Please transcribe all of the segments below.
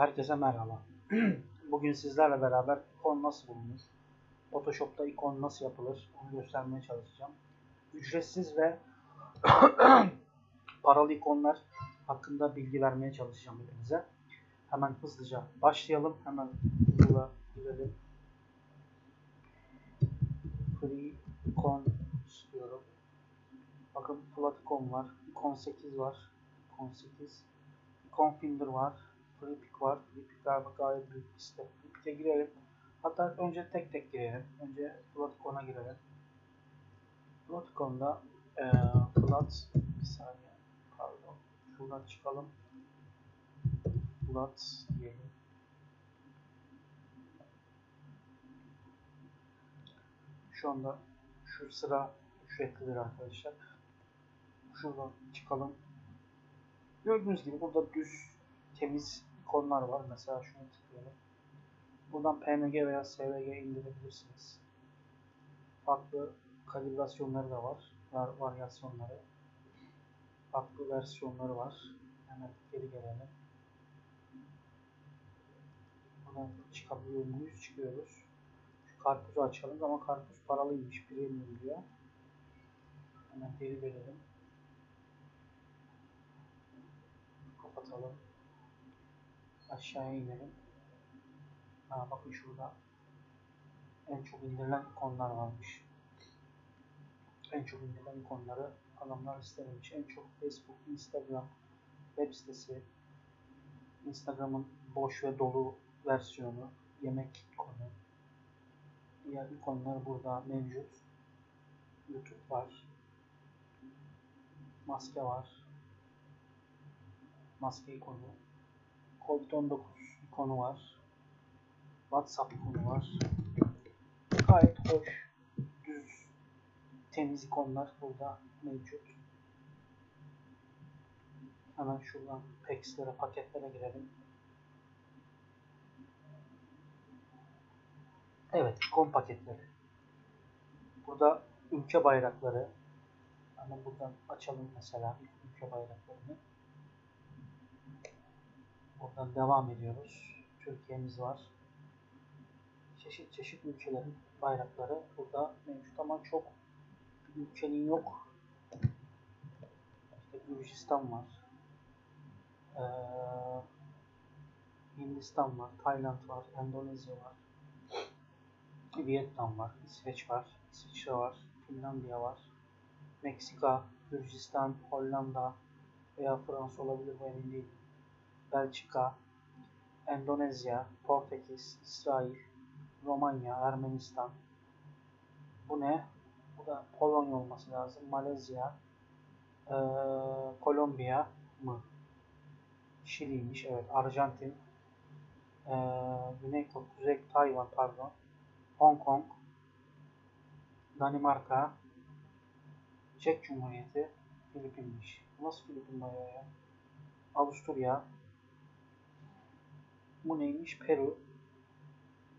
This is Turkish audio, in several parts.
Herkese merhaba. Bugün sizlerle beraber ikon nasıl bulunur, Photoshop'ta ikon nasıl yapılır onu göstermeye çalışacağım. Ücretsiz ve paralı ikonlar hakkında bilgi vermeye çalışacağım hepinize. Hemen hızlıca başlayalım. Hemen hızlıca girelim. Free icon istiyorum. Bakın flat icon var. Icon 8 var. Icon 8. Icon Finder var. FreePick var. FreePick galiba gayet büyük liste. FreePick'e girelim. Hatta önce tek tek girelim. Önce Flaticon'a girelim. Flaticon'da ee, Flat bir saniye pardon. Şuradan çıkalım. Flat diyelim. Şu anda şu sıra ücretlidir arkadaşlar. Şuradan çıkalım. Gördüğünüz gibi burada düz temiz ikonlar var. Mesela şunu tıklayalım. Buradan PNG veya SVG indirebilirsiniz. Farklı kalibrasyonları da var. var varyasyonları. Farklı versiyonları var. Hemen geri gelelim. Buradan çıkabiliyor muyuz? Çıkıyoruz. Şu karpuzu açalım ama karpuz paralıymış. Premium diyor. Hemen geri gelelim. Kapatalım aşağıya inelim. Ha, bakın şurada en çok indirilen ikonlar varmış. En çok indirilen ikonları adamlar listelenmiş. En çok Facebook, Instagram web sitesi, Instagram'ın boş ve dolu versiyonu, yemek ikonu, diğer ikonlar burada mevcut. YouTube var. Maske var. Maske ikonu. Covid-19 ikonu var. WhatsApp ikonu var. Gayet hoş, düz, temiz ikonlar burada mevcut. Hemen şuradan packslere, paketlere girelim. Evet, ikon paketleri. Burada ülke bayrakları. Hemen buradan açalım mesela ülke bayraklarını. Buradan devam ediyoruz. Türkiye'miz var. Çeşit çeşit ülkelerin bayrakları burada mevcut ama çok ülkenin yok. İşte Gürcistan var. Ee, Hindistan var. Tayland var. Endonezya var. Vietnam var. İsveç var. İsviçre var. Finlandiya var. Meksika, Gürcistan, Hollanda veya Fransa olabilir bu emin değilim. Belçika, Endonezya, Portekiz, İsrail, Romanya, Ermenistan. Bu ne? Bu da Polonya olması lazım. Malezya, ee, Kolombiya mı? Şili'ymiş. Evet. Arjantin, ee, Güney Kuzey Tayvan pardon. Hong Kong, Danimarka, Çek Cumhuriyeti, Filipinmiş. Nasıl Filipin bayağı ya? Avusturya, bu neymiş? Peru,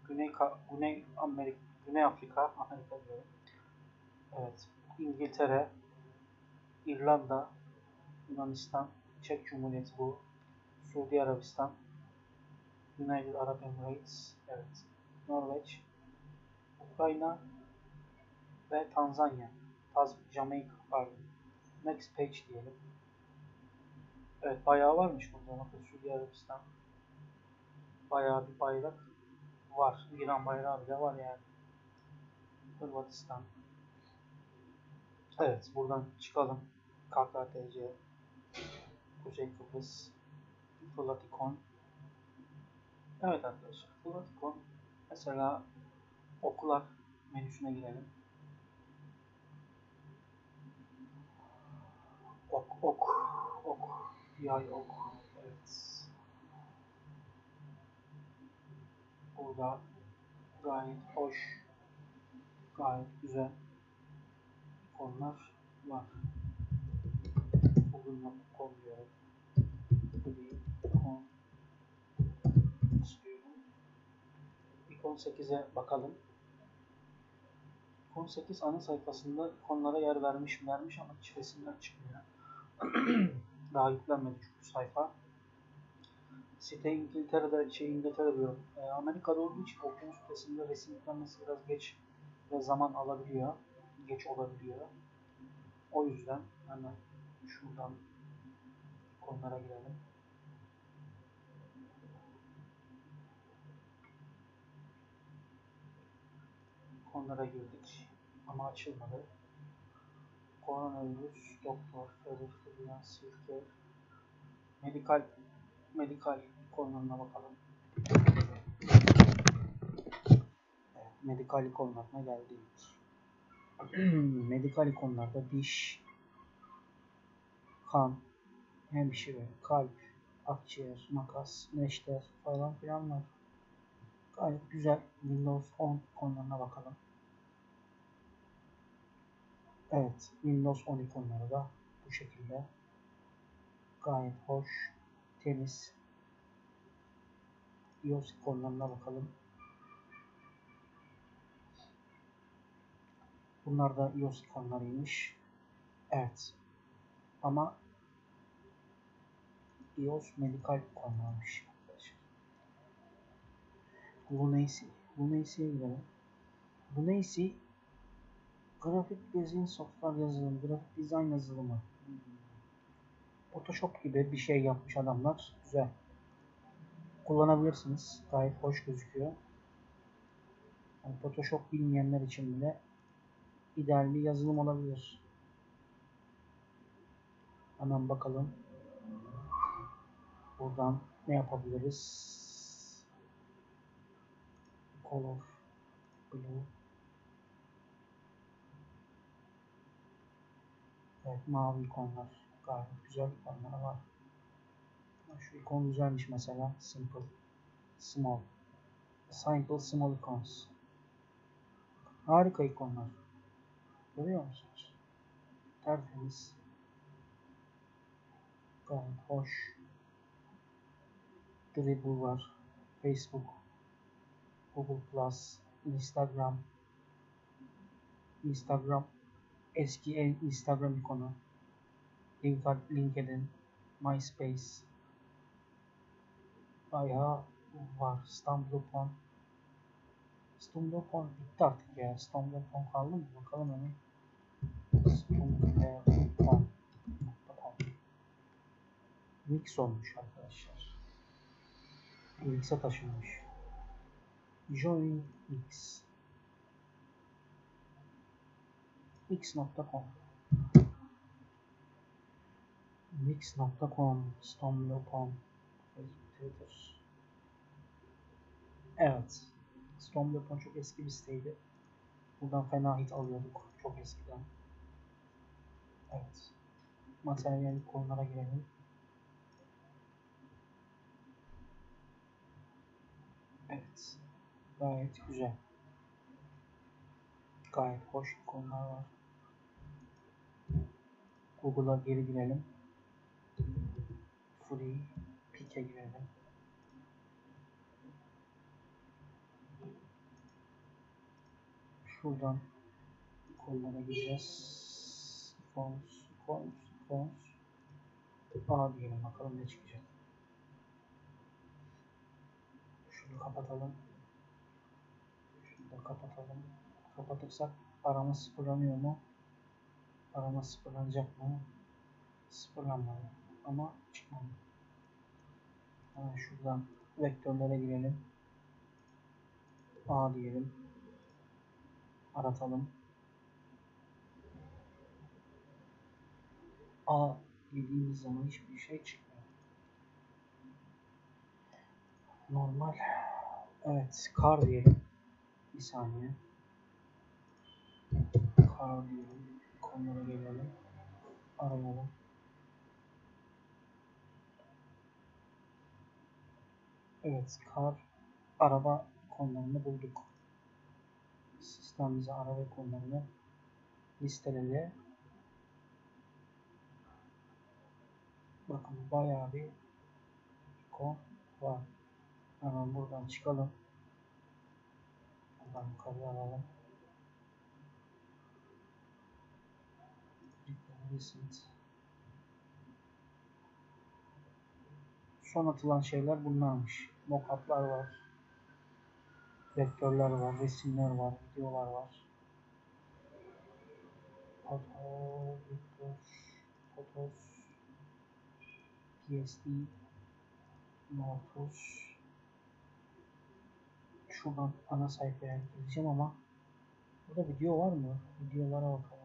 Güney Güney Amerika, Güney Afrika, Amerika diyorum. Evet, İngiltere, İrlanda, Yunanistan, Çek Cumhuriyeti bu, Suudi Arabistan, United Arab Emirates, evet, Norveç, Ukrayna ve Tanzanya. Taz Jamaika pardon. Next page diyelim. Evet bayağı varmış burada. Bakın Suudi Arabistan. Bayağı bir bayrak var. İran bayrağı bile var yani. Hırvatistan. Evet buradan çıkalım. KKTC. Kuzey Kıbrıs. Flatikon. Evet arkadaşlar. Flatikon. Mesela okular menüsüne girelim. Ok, ok, ok, yay ok. Evet. Burada gayet hoş, gayet güzel ikonlar var. Bugün ikon diyorum. Bugün istiyorum. İkon 8'e bakalım. İkon 8 ana sayfasında ikonlara yer vermiş vermiş ama hiç resimler çıkmıyor. Daha yüklenmedi çünkü sayfa. Site İngiltere'de, şey İngiltere diyorum. E, Amerika'da olduğu için okyanus sitesinde resim yüklenmesi biraz geç ve zaman alabiliyor. Geç olabiliyor. O yüzden hemen şuradan konulara girelim. Konulara girdik ama açılmadı. Koronavirüs, doktor, filan, sirke, medikal, medikal konularına bakalım. Evet, medikal konularına geldik. medikal konularda diş, kan, hemşire, kalp, akciğer, makas, neşter falan filan var. Gayet güzel. Windows 10 konularına bakalım. Evet, Windows 10 ikonları da bu şekilde. Gayet hoş, temiz. iOS ikonlarına bakalım. Bunlar da iOS ikonlarıymış. Evet. Ama iOS medikal ikonlarmış arkadaşlar. Lunacy. Lunacy'ye girelim. Lunacy grafik design software yazılımı, grafik dizayn yazılımı. Photoshop gibi bir şey yapmış adamlar. Güzel. Kullanabilirsiniz. Gayet hoş gözüküyor. Yani Photoshop bilmeyenler için bile ideal bir yazılım olabilir. Hemen bakalım. Buradan ne yapabiliriz? Color Blue Evet mavi ikonlar gayet güzel ikonlar var. Şu ikon güzelmiş mesela. Simple. Small. Simple small icons. Harika ikonlar. Görüyor musunuz? Tertemiz. Gayet hoş. Dribble var. Facebook. Google Plus. Instagram. Instagram. Eski Instagram ikonu. LinkedIn. MySpace. Bayağı var. StumbleUpon. StumbleUpon bitti artık ya. StumbleUpon kaldı mı? Bakalım hemen. StumbleUpon. Mix olmuş arkadaşlar. Mix'e taşınmış. Join Mix. Mix.com Mix.com StumbleUpon Twitter. Evet. StumbleUpon çok eski bir siteydi. Buradan fena hit alıyorduk. Çok eskiden. Evet. Materyal konulara girelim. Evet. Gayet güzel. Gayet hoş konular var. Google'a geri girelim. Free Pick'e girelim. Şuradan kollara gireceğiz. Forms, forms, forms. A diyelim bakalım ne çıkacak. Şunu kapatalım. Şunu da kapatalım. Kapatırsak arama sıfırlanıyor mu? Arama sıfırlanacak mı? Sıfırlanmadı. Ama çıkmadı. Hemen şuradan vektörlere girelim. A diyelim. Aratalım. A dediğimiz zaman hiçbir şey çıkmıyor. Normal. Evet, kar diyelim. Bir saniye. Kar diyelim. Konulara gelelim. Arayalım. Evet, kar araba konularını bulduk. Sistem bize araba konularını listeledi. Bakın bayağı bir ikon var. Hemen buradan çıkalım. Buradan yukarıya alalım. Recent son atılan şeyler bunlarmış. Mockup'lar var. Vektörler var, resimler var, videolar var. Foto, vektör, fotos, PSD, Notus. Şuradan ana sayfaya gireceğim ama burada video var mı? Videolara bakalım.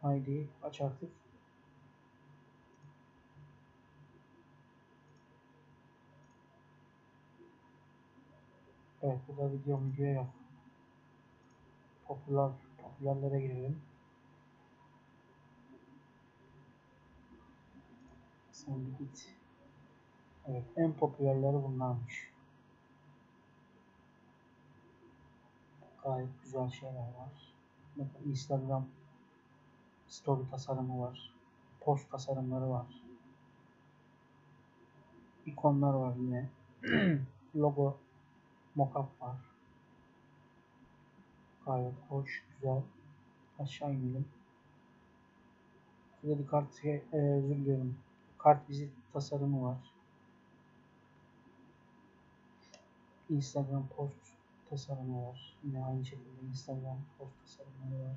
Haydi aç artık. Evet burada video video yok. Popüler, popülerlere girelim. Sen bir git. Evet en popülerleri bunlarmış. Gayet güzel şeyler var. Bakın Instagram story tasarımı var. Post tasarımları var. İkonlar var yine. Logo mockup var. Gayet hoş, güzel. Aşağı inelim. Kredi kartı, e, özür diliyorum. Kart vizit tasarımı var. Instagram post tasarımı var. Yine aynı şekilde Instagram post tasarımları var.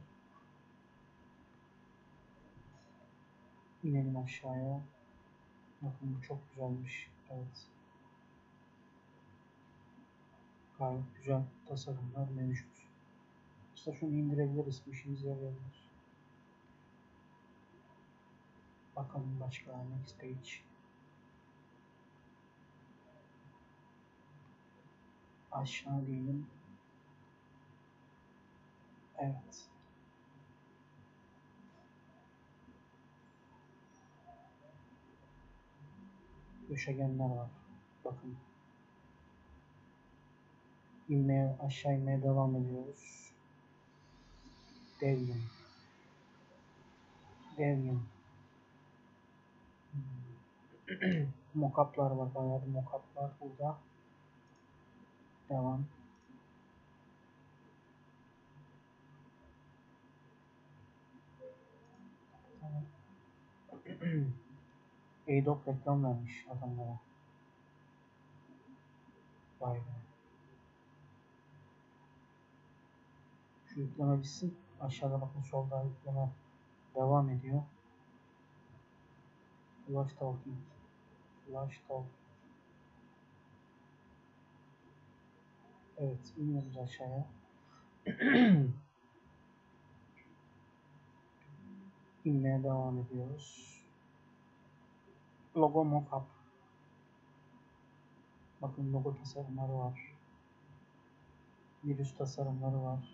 İnelim aşağıya. Bakın bu çok güzelmiş. Evet. Gayet güzel tasarımlar mevcut. İşte şunu indirebiliriz. Bu işimize yarayabilir. Bakalım başka next page. Aşağı diyelim. Evet. Köşegenler var. Bakın. İnmeye, aşağı inmeye devam ediyoruz. Devyum. Devyum. Mockup'lar var. Bayağı bir mockup'lar burada. Devam. Adobe reklam vermiş adamlara. Vay be. Şu yükleme bitsin. Aşağıda bakın solda yükleme devam ediyor. Flash Talking. Flash Talking. Evet, iniyoruz aşağıya. İnmeye devam ediyoruz. Logo mockup. Bakın logo tasarımları var. Virüs tasarımları var.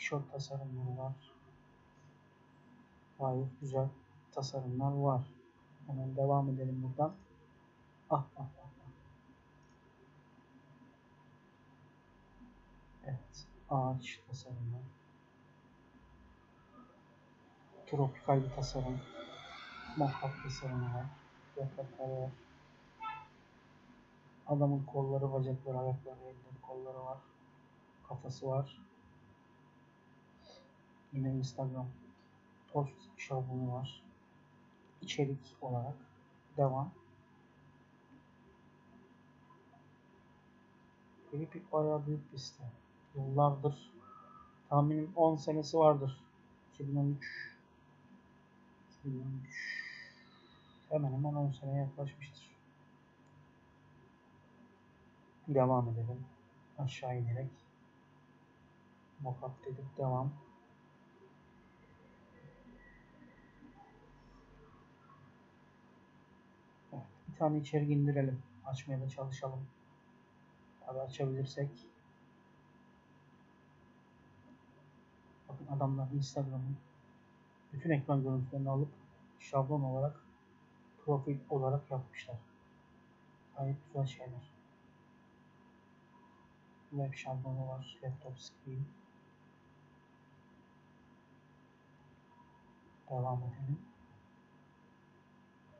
Tişört tasarımları var. Gayet güzel tasarımlar var. Hemen devam edelim buradan. Ah ah ah. ah. Evet. Ağaç tasarımı. Tropikal bir tasarım. Mockup tasarımı var. Yapraklar var. Adamın kolları, bacakları, ayakları, elleri, kolları var. Kafası var. Yine Instagram post şablonu var. İçerik olarak devam. Filipik bayağı büyük bir site. Yıllardır tahminim 10 senesi vardır. 2013 2013 hemen hemen 10 seneye yaklaşmıştır. Devam edelim. Aşağı inerek. Mockup dedik. Devam. Evet, bir tane içerik indirelim. Açmaya da çalışalım. Tabi açabilirsek. Bakın adamlar Instagram'ın bütün ekran görüntülerini alıp şablon olarak profil olarak yapmışlar. Gayet güzel şeyler. Web şablonu var. Laptop screen. Devam edelim.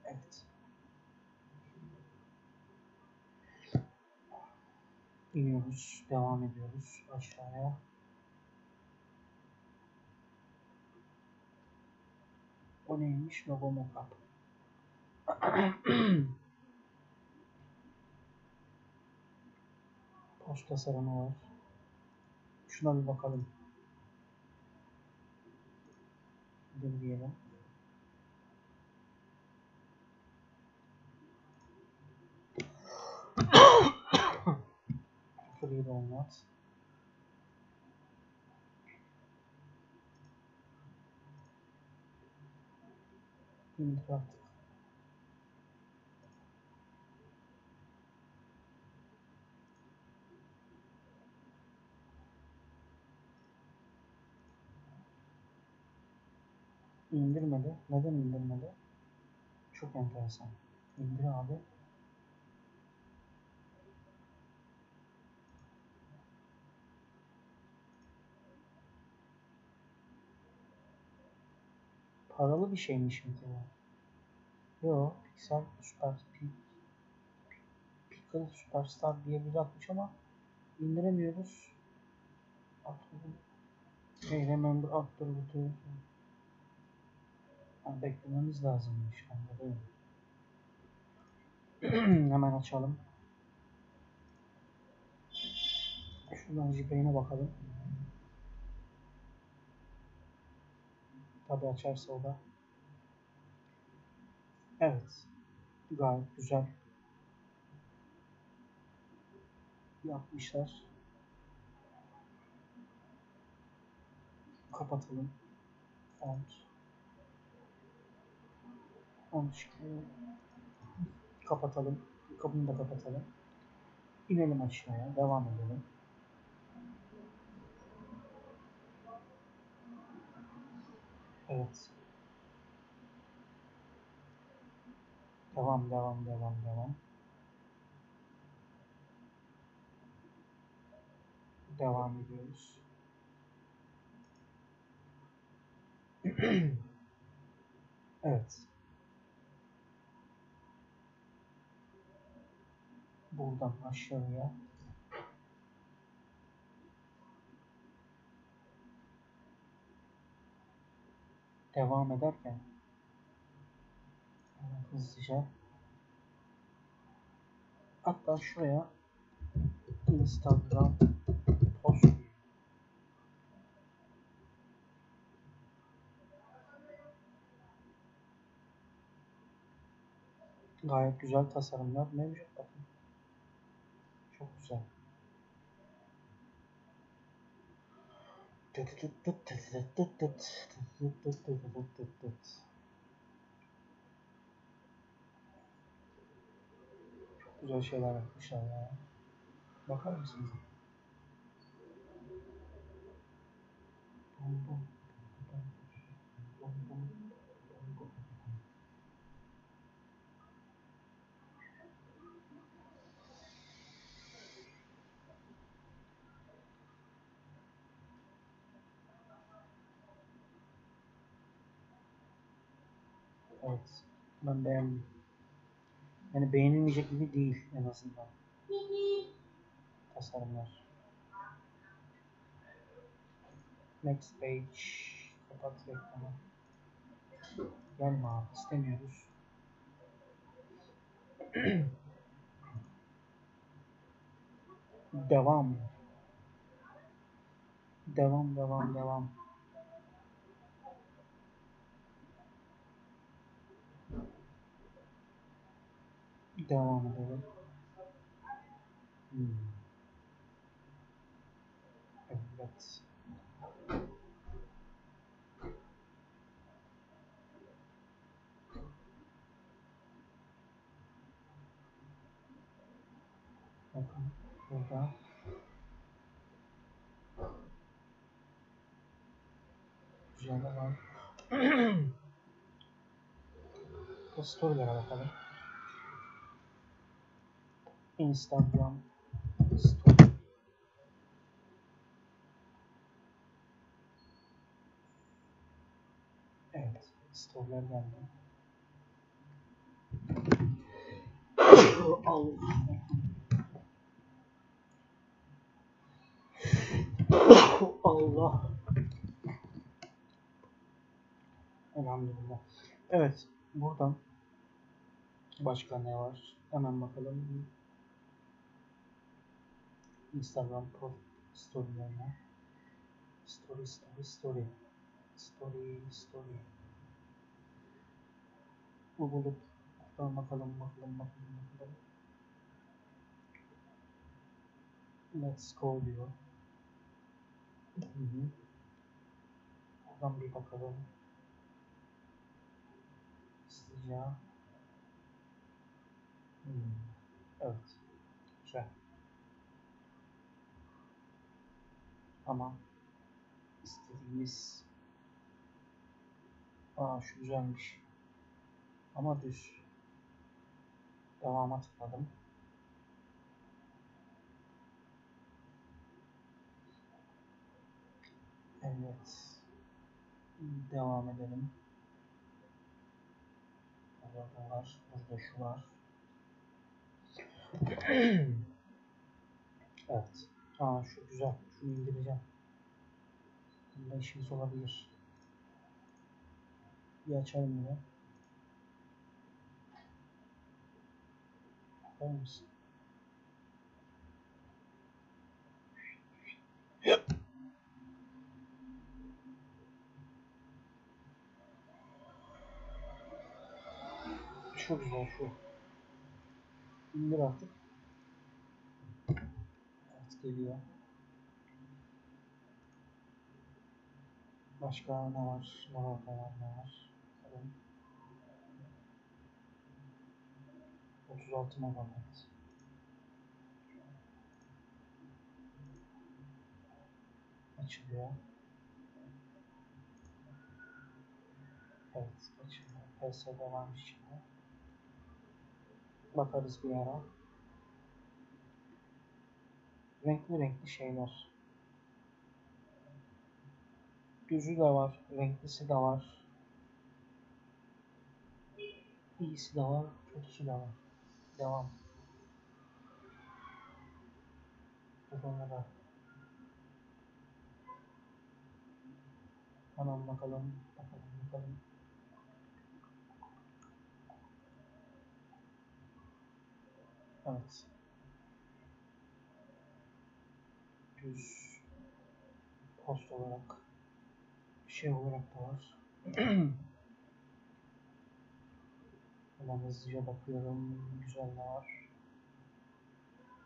Evet. İniyoruz. Devam ediyoruz aşağıya. O neymiş? Logo mockup. Post tasarımı var. Şuna bir bakalım. Dur diyelim. Free download. İndir artık. İndirmedi. Neden indirmedi? Çok enteresan. İndir abi. Paralı bir şeymiş mi ki bu? Yo, Pixel Super Pi- Pickle Superstar diye bir atmış ama indiremiyoruz. Atladım. Hey, remember the Ha, beklememiz lazımmış. Anladım. Hemen açalım. Şuradan JPEG'ine bakalım. Tabi açarsa o da. Evet. Gayet güzel. Yapmışlar. Kapatalım. Font. Font. Kapatalım. Kapını da kapatalım. İnelim aşağıya. Devam edelim. Evet. Devam, devam, devam, devam. Devam ediyoruz. evet. Buradan aşağıya devam ederken hızlıca hatta şuraya Instagram post. Gayet güzel tasarımlar mevcut. Bakın çok güzel Çok güzel şeyler yapmışlar ya. Bakar mısınız? Bum bum, bum bum, bum bum, bum bum. Evet. Ben beğendim. Yani beğenilmeyecek gibi değil en azından. Tasarımlar. Next page. Kapat reklamı. Gelme abi istemiyoruz. devam. Devam devam devam. Devam edelim. Hmm. Evet. Bakın burada güzel var. Storylere bakalım. Instagram story. Evet, storyler geldi. Allah. Allah. Elhamdülillah. Evet, buradan başka ne var? Hemen bakalım. Instagram storylerine. Story, story, story. Story, story. Bu bulup buradan bakalım, bakalım, bakalım, bakalım. Let's go diyor. Hı hı. Buradan bir bakalım. Hızlıca. Hmm. Evet. Güzel. Ama istediğimiz Aa şu güzelmiş. Ama düz. Devama tıkladım. Evet. Devam edelim. Burada var. Burada şu var. evet. Aa şu güzel. İndireceğim. Bunda işimiz olabilir. Bir açalım yine. Bakar mısın? Şu güzel şu. İndir artık. Evet geliyor. Başka ne var? Ne var? Ne var? Ne var? Bakalım. 36 megabayt. Açılıyor. Evet açılıyor. PSD varmış içinde. Bakarız bir ara. Renkli renkli şeyler. Düzü de var, renklisi de var. İyisi de var, kötüsü de var. Devam. Burada da. Hemen bakalım, bakalım, bakalım. Evet. Düz post olarak şey olarak da var. Hemen hızlıca bakıyorum. Güzel ne var.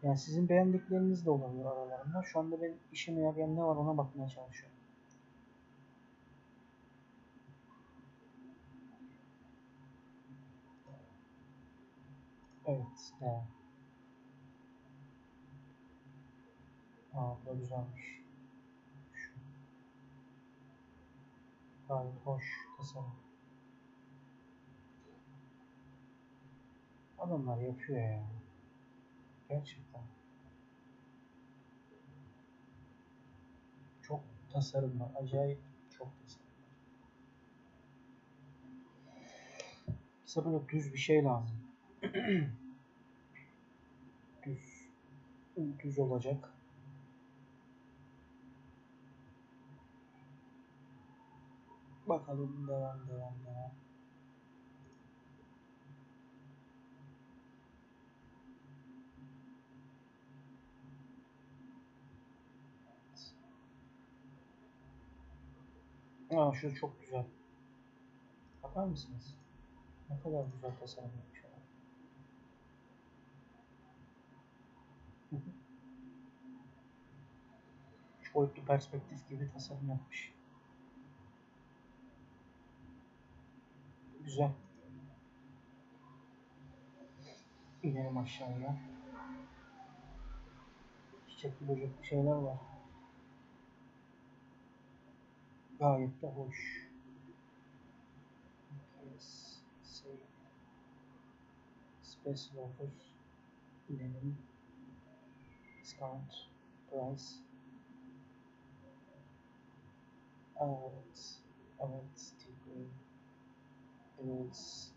Yani sizin beğendikleriniz de olabilir aralarında. Şu anda ben işime yarayan ne var ona bakmaya çalışıyorum. Evet, devam. Aa, bu da güzelmiş. Şu. Gayet hoş tasarım. Adamlar yapıyor ya. Gerçekten. Çok tasarım var. Acayip çok tasarım var. Bize böyle düz bir şey lazım. düz. Düz olacak. Bakalım devam devam devam. Aa şu çok güzel. Bakar mısınız? Ne kadar güzel tasarım yapmışlar. Üç boyutlu perspektif gibi tasarım yapmış. Güzel. İnelim aşağıya. Çiçekli böcekli şeyler var. Gayet de hoş. Yes, save. Special offer. İnelim. Discount. Price. Evet. Evet. It's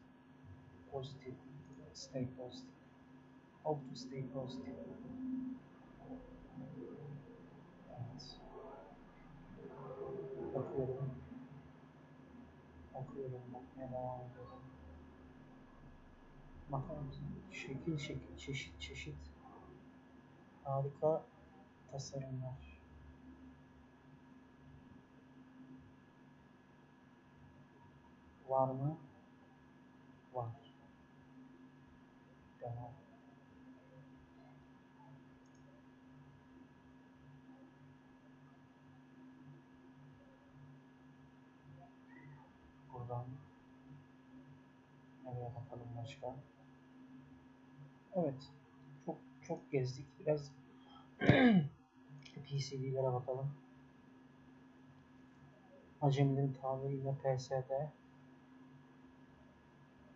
positive. Stay positive. Hope to stay positive. Bakıyorum. Bakıyorum. Bakıyorum, bakmaya devam ediyorum. Bakar mısın? Şekil şekil, çeşit çeşit. Harika tasarımlar. Var mı? Var. Devam. Buradan nereye bakalım başka? Evet. Çok çok gezdik. Biraz PCB'lere bakalım. Acemilerin tabiriyle PSD.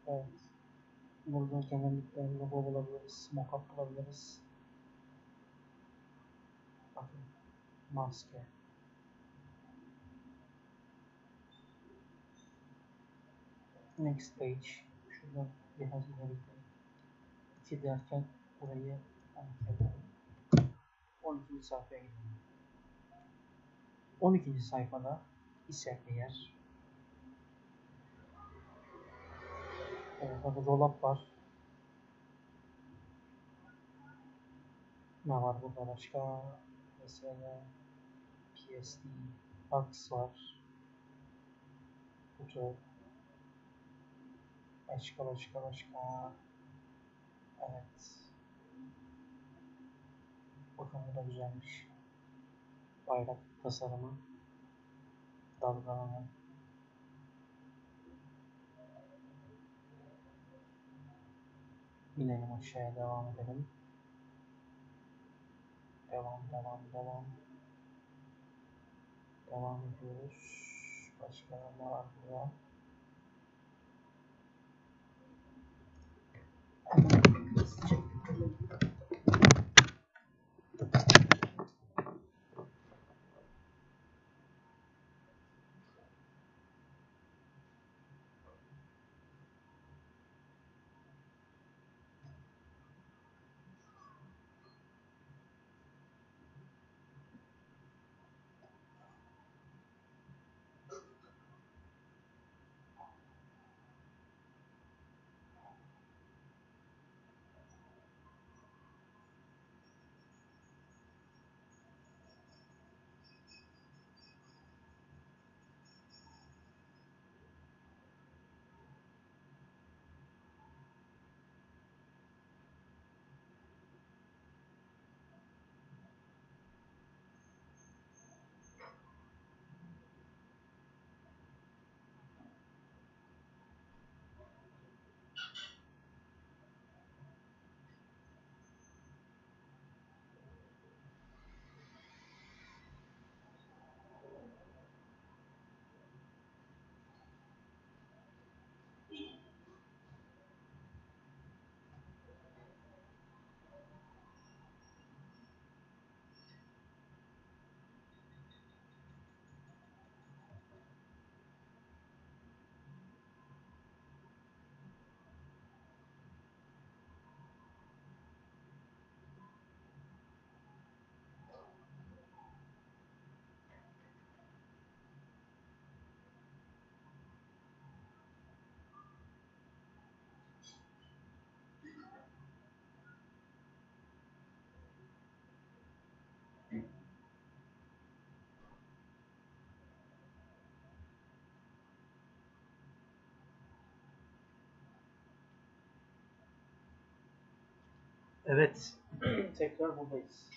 Evet. Burada genellikle logo bulabiliriz. Mockup bulabiliriz. Bakın. Maske. Next page. Şuradan biraz ileri gidelim. 2 derken burayı 12 yapalım. 12. sayfaya gidelim. 12. sayfada ise eğer Evet, burada dolap var. Ne var burada başka? Mesela PSD, Box var. Kutu. Başka başka başka. Evet. Bakın bu da güzelmiş. Bayrak tasarımı. Dalgalanı. İnelim aşağıya devam edelim. Devam devam devam. Devam ediyoruz. Başka ne var burada? Evet. Tekrar buradayız.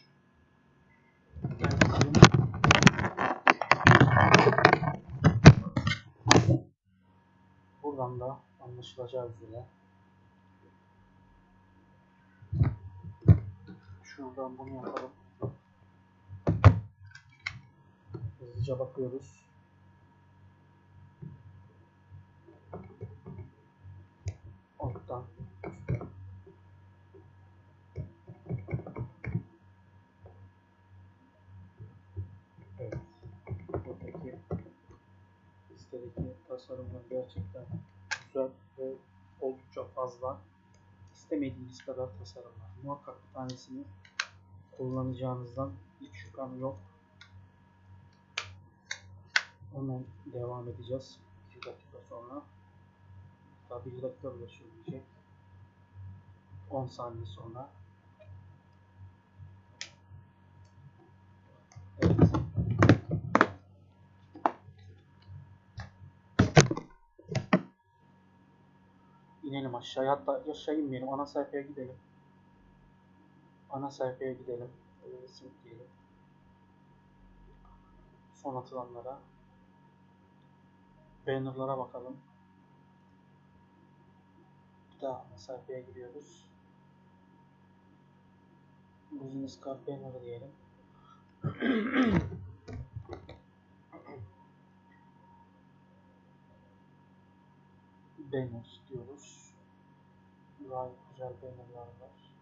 Buradan da anlaşılacağı üzere şuradan bunu yapalım. Hızlıca bakıyoruz. Tasarımlar gerçekten güzel ve oldukça fazla. İstemediğiniz kadar tasarımlar. Muhakkak bir tanesini kullanacağınızdan hiç şüphem yok. Hemen devam edeceğiz. 2 dakika sonra. Hatta 1 dakika bile sürmeyecek. 10 saniye sonra. Evet. İnelim aşağıya. Hatta aşağı inmeyelim. Ana sayfaya gidelim. Ana sayfaya gidelim. Resim diyelim. Son atılanlara. Banner'lara bakalım. Bir daha ana sayfaya giriyoruz. Business Card Banner diyelim. Banner diyoruz. Gayet güzel bannerlar var.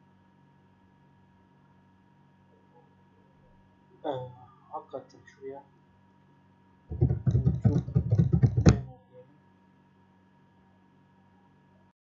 Ee, hakikaten şuraya